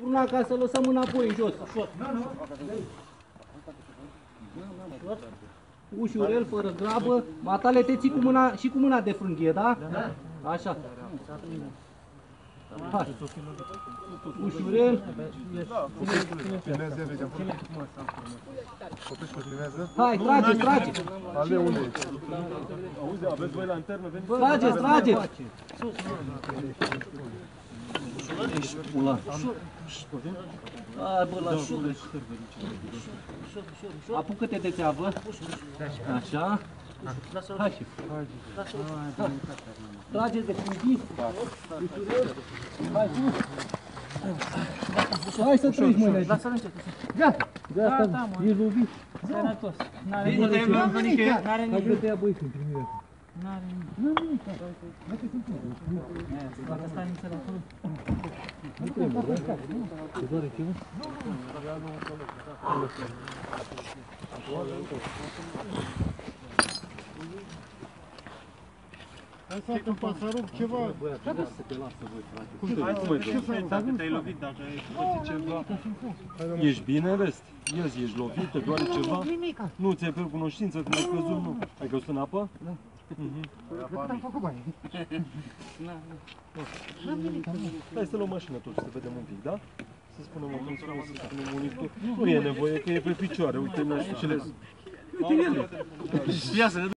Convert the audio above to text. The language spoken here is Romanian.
Bruna ca să lăsăm înapoi jos. Ușurel, fără grabă. Matale te ții cu mâna și cu mâna de frânghie, da? Așa. Hai. Ușurel. Filmeze, vedem. Copești cu filmeze? Hai, trage, trage. Ale unde e? Auzi, aveți voi lanternă? Veniți Trageți, trageți. Pula. Hai, bă, la șură. Apucă-te de țeavă. Așa. Hai și. Trageți de frânghii. Ușurel. Hai, sus. Hai să treci mâine. Lasă-l încet. Gata. Gata, Gata, mă. e lovit. Sănătos. N-are Bine, nimic. te-ai luat nicăieri? N-are Hai nimic. că te ia băi când primire. N-are nimic. Dacă stai nițel acolo. Te doare ceva? Hai să fac un pasarub ceva. Să te lasă voi, frate. Hai să mă dacă te-ai lovit, dacă ai făcut ceva. Ești bine în rest? Ies, ești lovit, te doare ceva? Nimica. Nu, ți-ai pierdut cunoștință când ai căzut, nu. Ai căzut în apă? Am făcut bani. Hai să luăm mașină toți, să vedem un pic, da? Să spunem o mulțumim, să spunem monitor. Nu e nevoie, că e pe picioare, uite, mi-aș cele... Uite ele. Ia să ne